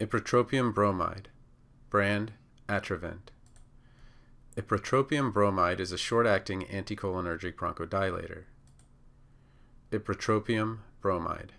Ipratropium bromide. Brand Atrovent. Ipratropium bromide is a short-acting anticholinergic bronchodilator. Ipratropium bromide.